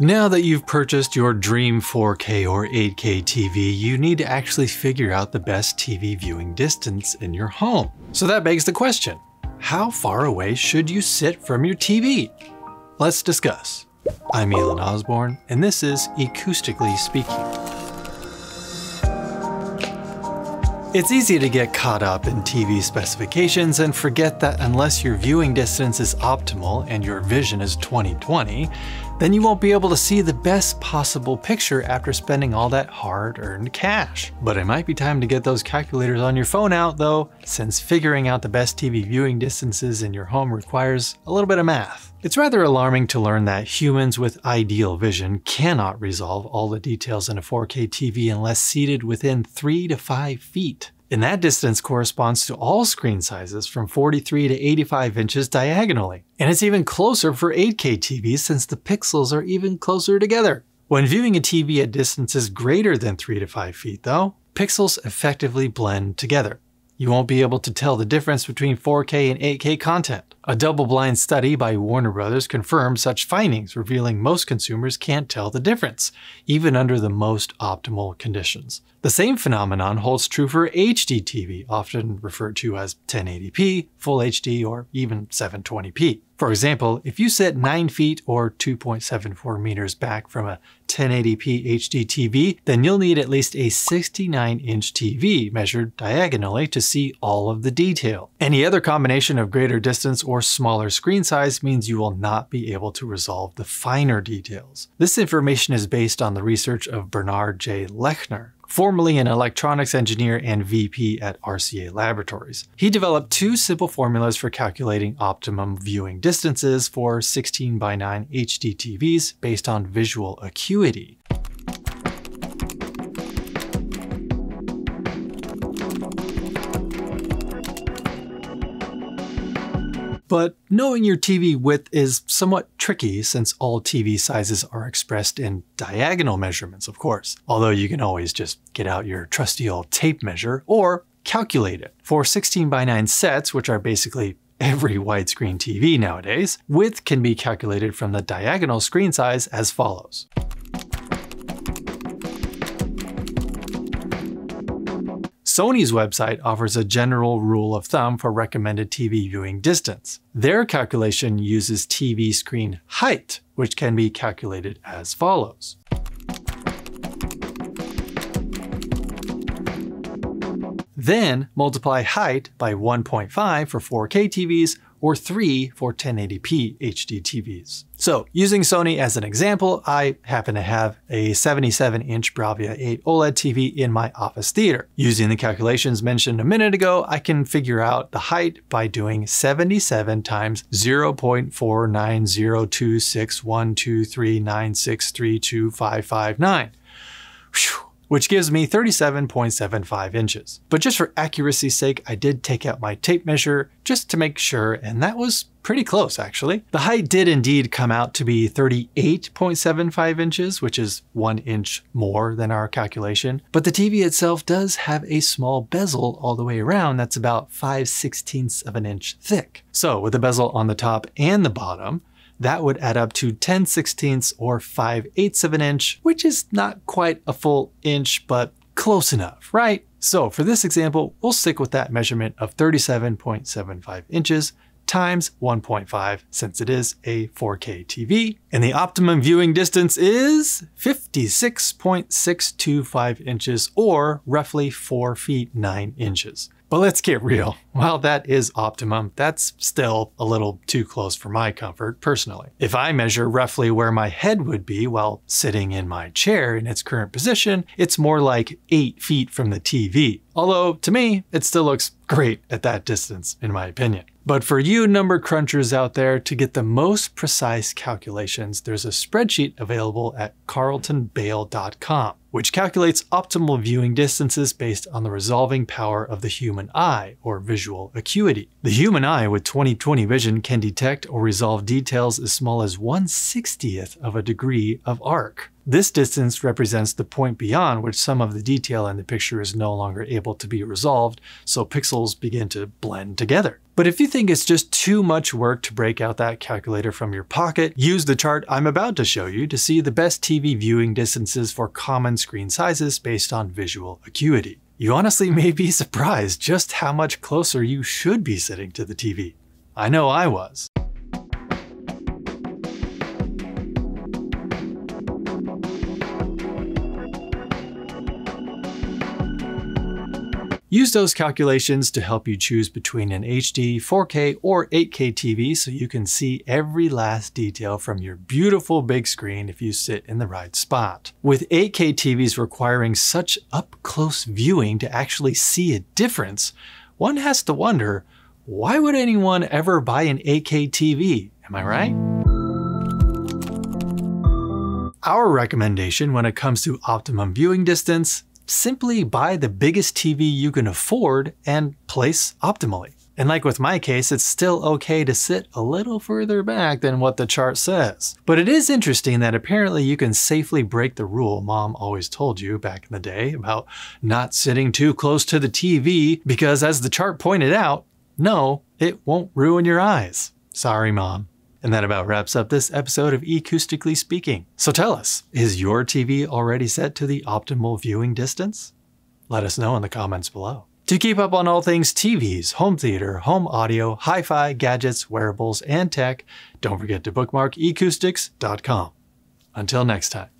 Now that you've purchased your dream 4K or 8K TV, you need to actually figure out the best TV viewing distance in your home. So that begs the question, how far away should you sit from your TV? Let's discuss. I'm Elon Osborne, and this is eCoustically Speaking. It's easy to get caught up in TV specifications and forget that unless your viewing distance is optimal and your vision is 2020, then you won't be able to see the best possible picture after spending all that hard-earned cash. But it might be time to get those calculators on your phone out though, since figuring out the best TV viewing distances in your home requires a little bit of math. It's rather alarming to learn that humans with ideal vision cannot resolve all the details in a 4K TV unless seated within 3 to 5 feet. And that distance corresponds to all screen sizes from 43 to 85 inches diagonally. And it's even closer for 8K TVs since the pixels are even closer together. When viewing a TV at distances greater than 3 to 5 feet though, pixels effectively blend together. You won't be able to tell the difference between 4K and 8K content. A double-blind study by Warner Brothers confirmed such findings, revealing most consumers can't tell the difference, even under the most optimal conditions. The same phenomenon holds true for HD TV, often referred to as 1080p, Full HD, or even 720p. For example, if you sit 9 feet or 2.74 meters back from a 1080p HD TV, then you'll need at least a 69 inch TV measured diagonally to see all of the detail. Any other combination of greater distance or smaller screen size means you will not be able to resolve the finer details. This information is based on the research of Bernard J. Lechner, formerly an electronics engineer and VP at RCA Laboratories. He developed two simple formulas for calculating optimum viewing distances for 16 by 9 HD TVs based on visual acuity. But knowing your TV width is somewhat tricky since all TV sizes are expressed in diagonal measurements, of course. Although you can always just get out your trusty old tape measure or calculate it. For 16 by 9 sets, which are basically every widescreen TV nowadays, width can be calculated from the diagonal screen size as follows. Sony's website offers a general rule of thumb for recommended TV viewing distance. Their calculation uses TV screen height, which can be calculated as follows. Then multiply height by 1.5 for 4K TVs or 3 for 1080p HD TVs. So using Sony as an example, I happen to have a 77-inch Bravia 8 OLED TV in my office theater. Using the calculations mentioned a minute ago, I can figure out the height by doing 77 times 0.490261239632559. Whew which gives me 37.75 inches. But just for accuracy's sake, I did take out my tape measure just to make sure, and that was pretty close actually. The height did indeed come out to be 38.75 inches, which is one inch more than our calculation. But the TV itself does have a small bezel all the way around that's about 5 sixteenths of an inch thick. So with the bezel on the top and the bottom, that would add up to 10 sixteenths or 5 eighths of an inch, which is not quite a full inch, but close enough, right? So for this example, we'll stick with that measurement of 37.75 inches times 1.5 since it is a 4K TV. And the optimum viewing distance is 56.625 inches or roughly 4 feet 9 inches. But let's get real. While that is optimum, that's still a little too close for my comfort personally. If I measure roughly where my head would be while sitting in my chair in its current position, it's more like 8 feet from the TV. Although, to me, it still looks great at that distance, in my opinion. But for you number crunchers out there, to get the most precise calculations, there's a spreadsheet available at carltonbale.com, which calculates optimal viewing distances based on the resolving power of the human eye, or visual acuity. The human eye with 20/20 vision can detect or resolve details as small as 1 60th of a degree of arc. This distance represents the point beyond which some of the detail in the picture is no longer able to be resolved, so pixels begin to blend together. But if you think it's just too much work to break out that calculator from your pocket, use the chart I'm about to show you to see the best TV viewing distances for common screen sizes based on visual acuity. You honestly may be surprised just how much closer you should be sitting to the TV. I know I was. Use those calculations to help you choose between an HD, 4K, or 8K TV so you can see every last detail from your beautiful big screen if you sit in the right spot. With 8K TVs requiring such up-close viewing to actually see a difference, one has to wonder, why would anyone ever buy an 8K TV? Am I right? Our recommendation when it comes to optimum viewing distance simply buy the biggest TV you can afford and place optimally. And like with my case, it's still okay to sit a little further back than what the chart says. But it is interesting that apparently you can safely break the rule mom always told you back in the day about not sitting too close to the TV because as the chart pointed out, no, it won't ruin your eyes. Sorry, mom. And that about wraps up this episode of eCoustically Speaking. So tell us, is your TV already set to the optimal viewing distance? Let us know in the comments below. To keep up on all things TVs, home theater, home audio, hi-fi, gadgets, wearables, and tech, don't forget to bookmark ecoustics.com. Until next time.